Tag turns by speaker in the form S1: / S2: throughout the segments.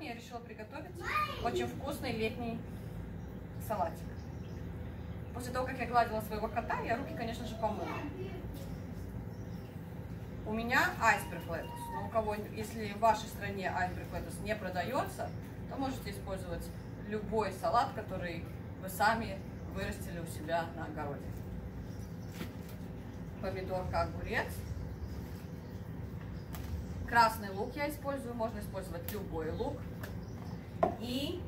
S1: я решила приготовить очень вкусный летний салатик. После того, как я гладила своего кота, я руки, конечно же, помыла. У меня айсберг летус. Но у кого, если в вашей стране айсберг летус не продается, то можете использовать любой салат, который вы сами вырастили у себя на огороде. Помидорка, огурец. Красный лук я использую, можно использовать любой лук. И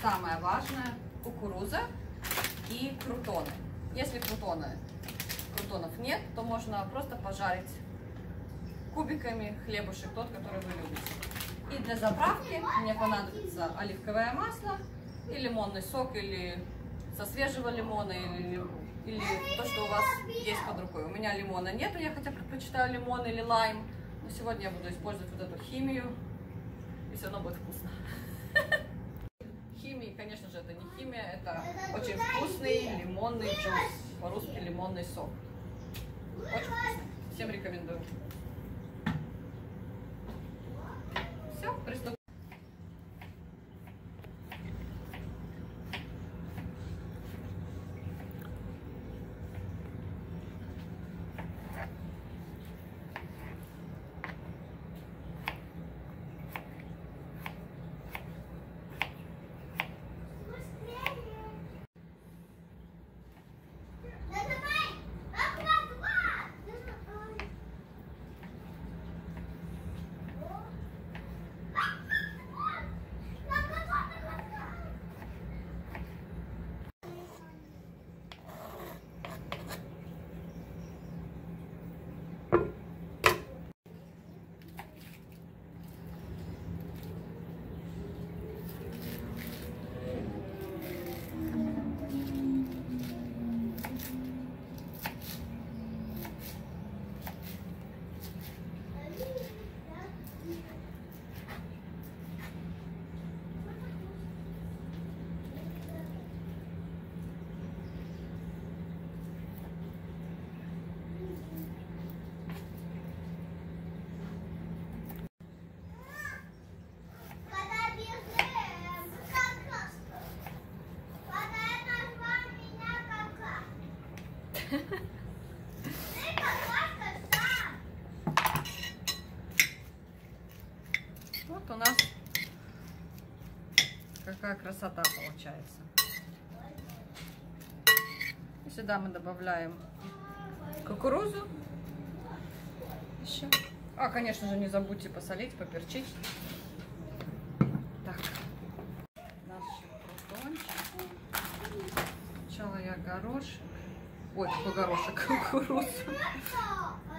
S1: самое важное, кукуруза и крутоны. Если крутоны, крутонов нет, то можно просто пожарить кубиками хлебушек, тот, который вы любите. И для заправки мне понадобится оливковое масло и лимонный сок, или со свежего лимона, или, или то, что у вас есть под рукой. У меня лимона нету, я хотя предпочитаю лимон или лайм, сегодня я буду использовать вот эту химию, и все равно будет вкусно. Химии, конечно же, это не химия, это очень вкусный лимонный джус, по-русски лимонный сок. Очень вкусный, всем рекомендую. Вот у нас какая красота получается. И сюда мы добавляем кукурузу. Еще. А, конечно же, не забудьте посолить, поперчить. Так. Наш крутончик. Сначала я горошек. Ой, какой горошек, кукурузу.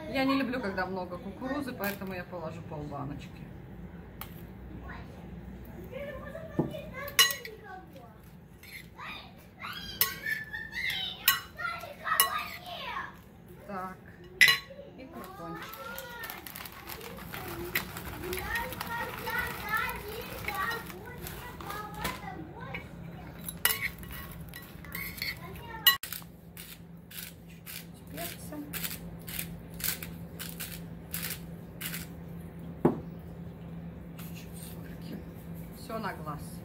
S1: Я не люблю, когда много кукурузы, поэтому я положу полбаночки. Так, и крутончик. funciona a classe.